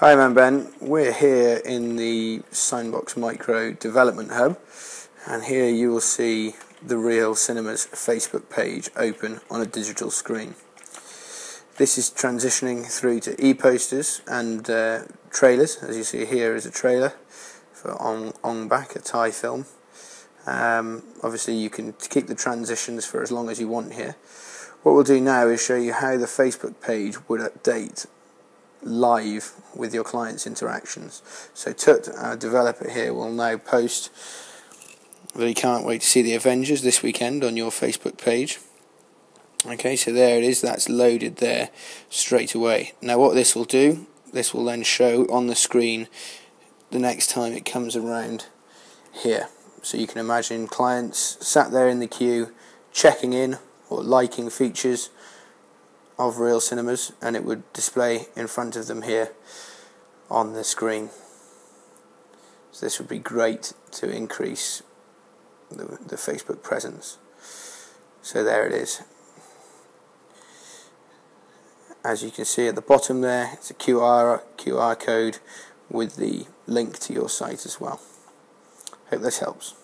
Hi, I'm Ben. We're here in the Signbox Micro Development Hub, and here you will see the Reel Cinemas Facebook page open on a digital screen. This is transitioning through to e-posters and uh, trailers. As you see here is a trailer for Ong, Ong Bak, a Thai film. Um, obviously you can keep the transitions for as long as you want here. What we'll do now is show you how the Facebook page would update live with your client's interactions. So Tut, our developer here, will now post that he can't wait to see the Avengers this weekend on your Facebook page. Okay, so there it is, that's loaded there straight away. Now what this will do, this will then show on the screen the next time it comes around here. So you can imagine clients sat there in the queue checking in or liking features of Reel Cinemas and it would display in front of them here on the screen. So this would be great to increase the, the Facebook presence. So there it is. As you can see at the bottom there, it's a QR, QR code with the link to your site as well. Hope this helps.